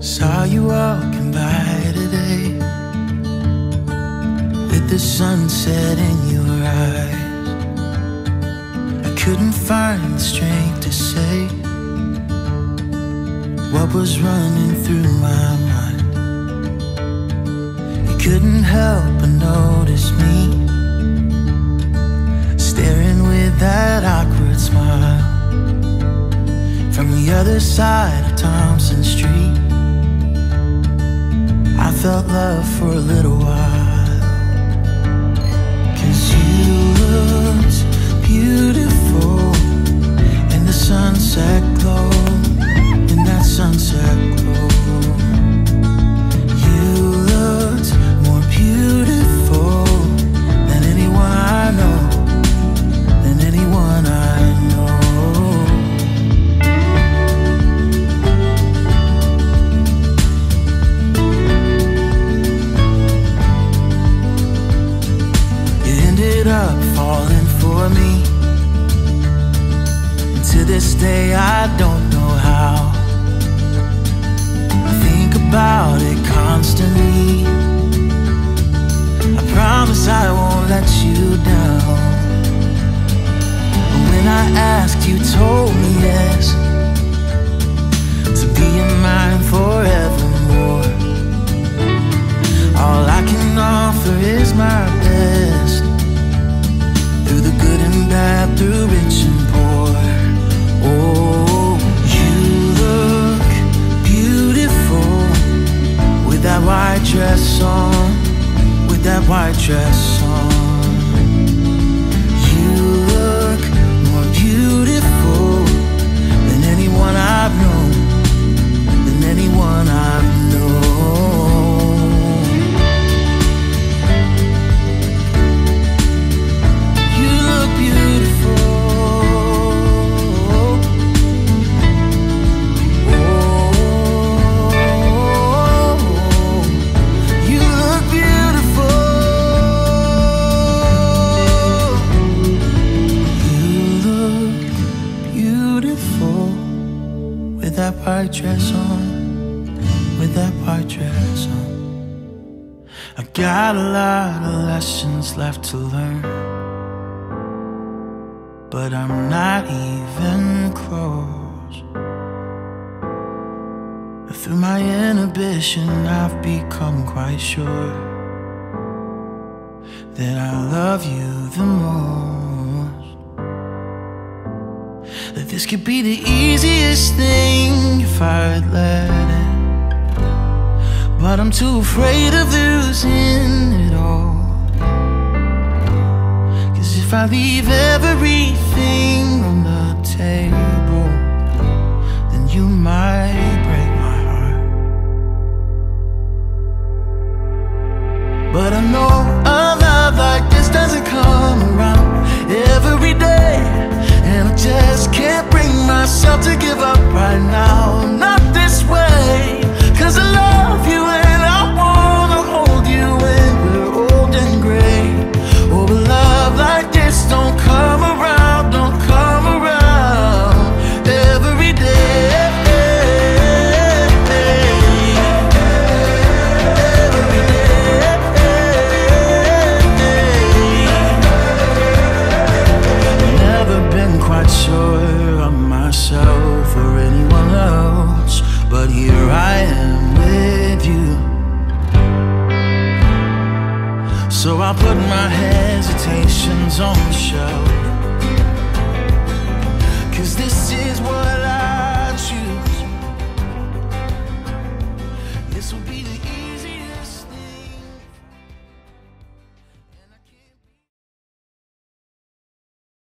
Saw you walking by today. With the sunset in your eyes. I couldn't find the strength to say What was running through my mind. You couldn't help but notice me Staring with that awkward smile From the other side of Thompson Street I felt love for a little while. Up falling for me. And to this day, I don't know how. I think about it constantly. I promise I won't let you down. But when I asked, you told me yes. White dress on With that white dress on white dress on, with that white dress on. I got a lot of lessons left to learn. But I'm not even close. Through my inhibition, I've become quite sure that I love you the most. This could be the easiest thing if I'd let it. But I'm too afraid of losing it all. Cause if I leave everything on the table, on the show. Cause this is what I choose. This will be.